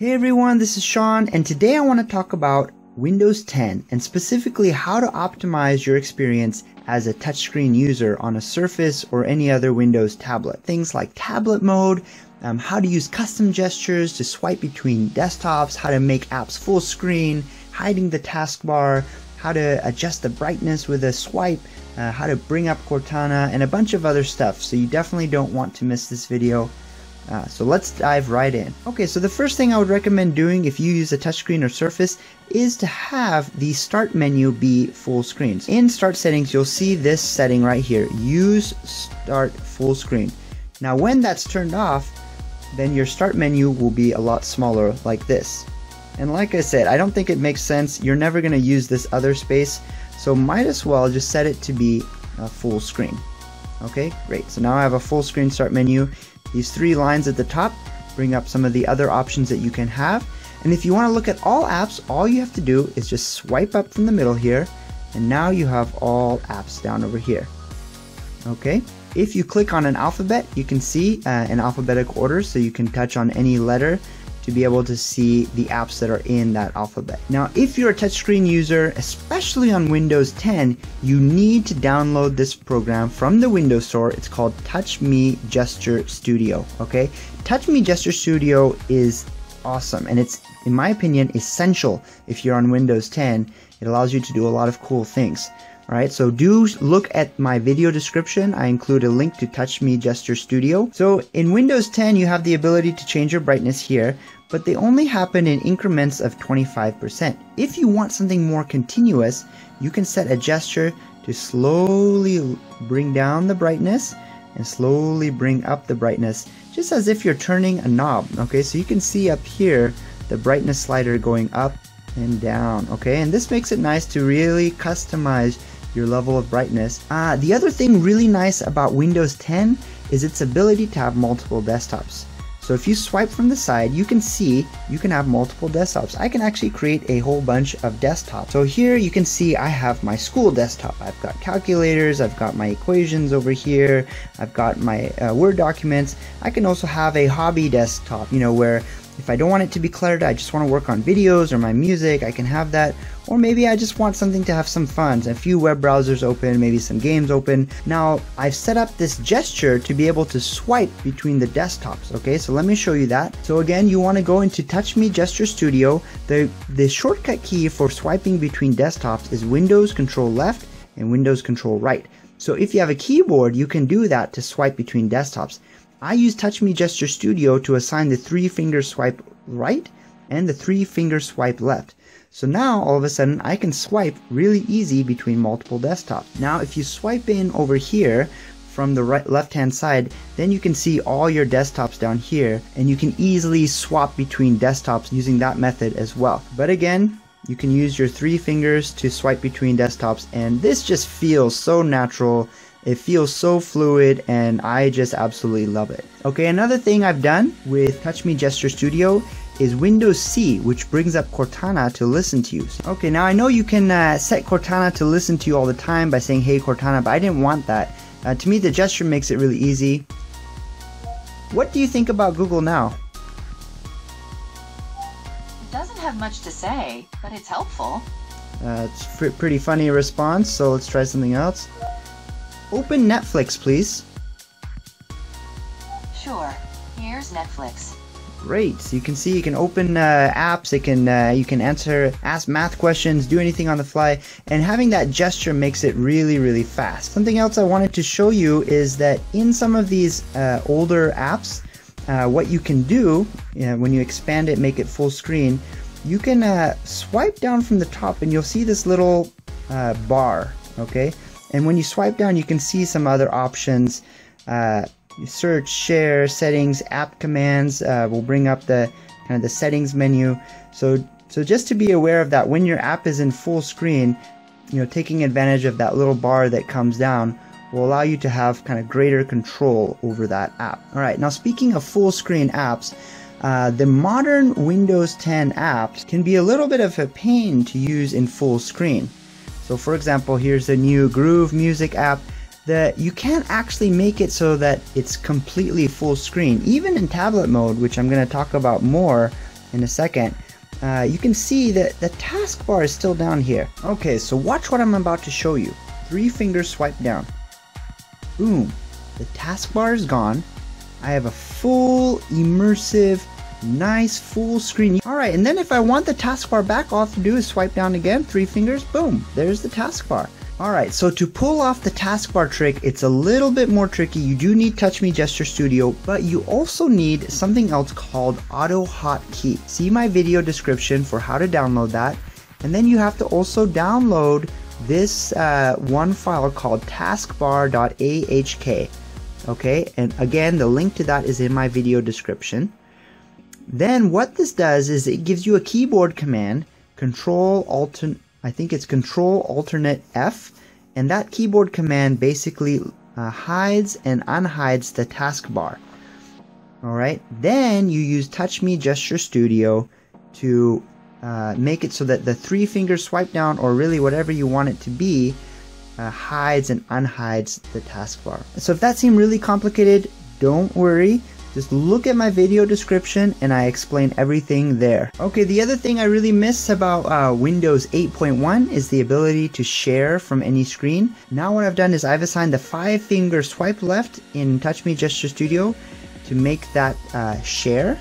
Hey everyone, this is Sean, and today I want to talk about Windows 10 and specifically how to optimize your experience as a touchscreen user on a Surface or any other Windows tablet. Things like tablet mode, um, how to use custom gestures to swipe between desktops, how to make apps full screen, hiding the taskbar, how to adjust the brightness with a swipe, uh, how to bring up Cortana, and a bunch of other stuff. So you definitely don't want to miss this video. Uh, so let's dive right in. Okay, so the first thing I would recommend doing if you use a touchscreen or Surface is to have the start menu be full screen. In start settings, you'll see this setting right here, use start full screen. Now when that's turned off, then your start menu will be a lot smaller like this. And like I said, I don't think it makes sense. You're never gonna use this other space, so might as well just set it to be a full screen. Okay, great. So now I have a full screen start menu. These three lines at the top bring up some of the other options that you can have. And if you want to look at all apps, all you have to do is just swipe up from the middle here. And now you have all apps down over here. Okay. If you click on an alphabet, you can see uh, in alphabetical order, so you can touch on any letter to be able to see the apps that are in that alphabet. Now, if you're a touchscreen user, especially on Windows 10, you need to download this program from the Windows Store. It's called TouchMe Gesture Studio, okay? TouchMe Gesture Studio is awesome and it's, in my opinion, essential if you're on Windows 10. It allows you to do a lot of cool things. Alright, so do look at my video description. I include a link to TouchMe Gesture Studio. So in Windows 10, you have the ability to change your brightness here, but they only happen in increments of 25%. If you want something more continuous, you can set a gesture to slowly bring down the brightness and slowly bring up the brightness, just as if you're turning a knob. Okay, so you can see up here the brightness slider going up and down. Okay, and this makes it nice to really customize your level of brightness. Uh, the other thing really nice about Windows 10 is its ability to have multiple desktops. So if you swipe from the side, you can see you can have multiple desktops. I can actually create a whole bunch of desktops. So here you can see I have my school desktop. I've got calculators, I've got my equations over here, I've got my uh, Word documents. I can also have a hobby desktop, you know, where if I don't want it to be cluttered, I just want to work on videos or my music, I can have that. Or maybe I just want something to have some fun, a few web browsers open, maybe some games open. Now, I've set up this gesture to be able to swipe between the desktops, okay? So let me show you that. So again, you want to go into TouchMe Gesture Studio. The, the shortcut key for swiping between desktops is Windows Control Left and Windows Control Right. So if you have a keyboard, you can do that to swipe between desktops. I use TouchMe Gesture Studio to assign the three finger swipe right and the three finger swipe left. So now all of a sudden I can swipe really easy between multiple desktops. Now if you swipe in over here from the right left hand side, then you can see all your desktops down here and you can easily swap between desktops using that method as well. But again, you can use your three fingers to swipe between desktops and this just feels so natural it feels so fluid and I just absolutely love it. Okay, another thing I've done with TouchMe Gesture Studio is Windows C, which brings up Cortana to listen to you. Okay, now I know you can uh, set Cortana to listen to you all the time by saying, hey Cortana, but I didn't want that. Uh, to me, the gesture makes it really easy. What do you think about Google Now? Have much to say, but it's helpful. Uh, it's pr pretty funny response, so let's try something else. Open Netflix, please. Sure. Here's Netflix. Great. So you can see you can open uh, apps. It can uh, you can answer, ask math questions, do anything on the fly, and having that gesture makes it really really fast. Something else I wanted to show you is that in some of these uh, older apps, uh, what you can do you know, when you expand it, make it full screen, you can uh, swipe down from the top, and you'll see this little uh, bar. Okay. And when you swipe down, you can see some other options. Uh, search, share, settings, app commands uh, will bring up the kind of the settings menu. So, so just to be aware of that, when your app is in full screen, you know, taking advantage of that little bar that comes down will allow you to have kind of greater control over that app. All right, now speaking of full screen apps, uh, the modern Windows 10 apps can be a little bit of a pain to use in full screen. So for example, here's the new Groove Music app that you can't actually make it so that it's completely full screen. Even in tablet mode, which I'm going to talk about more, in a second, uh, you can see that the taskbar is still down here. Okay, so watch what I'm about to show you. Three fingers swipe down. Boom, the taskbar is gone. I have a full immersive nice full screen. Alright, and then if I want the taskbar back, all I have to do is swipe down again, three fingers, boom, there's the taskbar. Alright, so to pull off the taskbar trick, it's a little bit more tricky. You do need TouchMe Gesture Studio, but you also need something else called AutoHotkey. See my video description for how to download that. And then you have to also download this uh, one file called taskbar.ahk. Okay, and again, the link to that is in my video description. Then what this does is it gives you a keyboard command, control alternate, I think it's control alternate F, and that keyboard command basically uh, hides and unhides the taskbar. Alright, then you use TouchMe Gesture Studio to uh, make it so that the three finger swipe down, or really whatever you want it to be, uh, hides and unhides the taskbar. So if that seemed really complicated, don't worry. Just look at my video description and I explain everything there. Okay, the other thing I really miss about uh, Windows 8.1 is the ability to share from any screen. Now what I've done is I've assigned the five finger swipe left in TouchMe Gesture Studio to make that uh, share.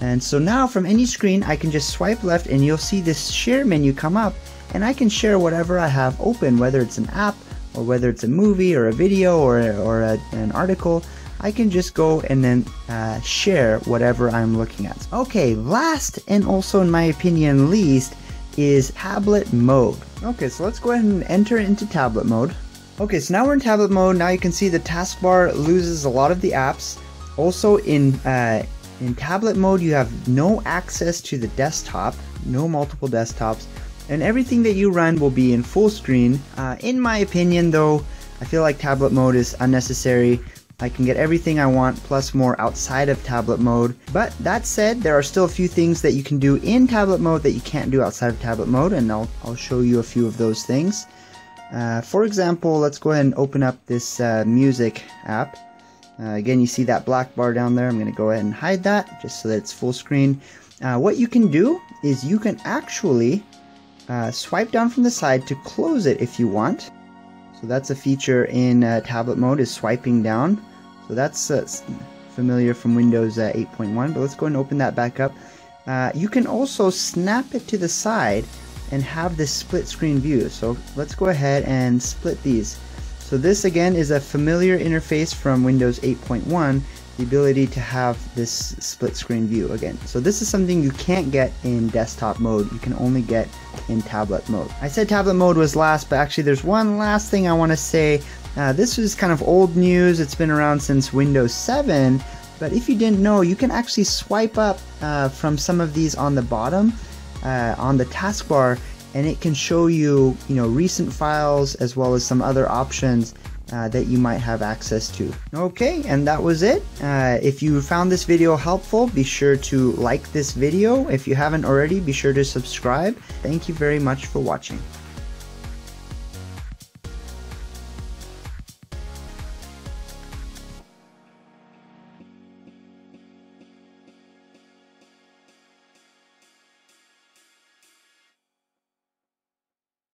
And so now from any screen I can just swipe left and you'll see this share menu come up and I can share whatever I have open, whether it's an app or whether it's a movie or a video or, or a, an article. I can just go and then uh, share whatever I'm looking at. Okay, last and also in my opinion least is tablet mode. Okay, so let's go ahead and enter into tablet mode. Okay, so now we're in tablet mode. Now you can see the taskbar loses a lot of the apps. Also in uh, in tablet mode, you have no access to the desktop, no multiple desktops, and everything that you run will be in full screen. Uh, in my opinion, though, I feel like tablet mode is unnecessary. I can get everything I want plus more outside of tablet mode. But that said, there are still a few things that you can do in tablet mode that you can't do outside of tablet mode, and I'll, I'll show you a few of those things. Uh, for example, let's go ahead and open up this uh, music app. Uh, again, you see that black bar down there. I'm going to go ahead and hide that just so that it's full screen. Uh, what you can do is you can actually uh, swipe down from the side to close it if you want. So that's a feature in uh, tablet mode is swiping down. So that's uh, familiar from Windows uh, 8.1, but let's go and open that back up. Uh, you can also snap it to the side and have this split screen view. So let's go ahead and split these. So this again is a familiar interface from Windows 8.1 the ability to have this split screen view again. So this is something you can't get in desktop mode, you can only get in tablet mode. I said tablet mode was last, but actually there's one last thing I want to say. Uh, this is kind of old news, it's been around since Windows 7, but if you didn't know, you can actually swipe up uh, from some of these on the bottom uh, on the taskbar and it can show you, you know, recent files as well as some other options uh, that you might have access to. Okay, and that was it. Uh, if you found this video helpful, be sure to like this video. If you haven't already, be sure to subscribe. Thank you very much for watching.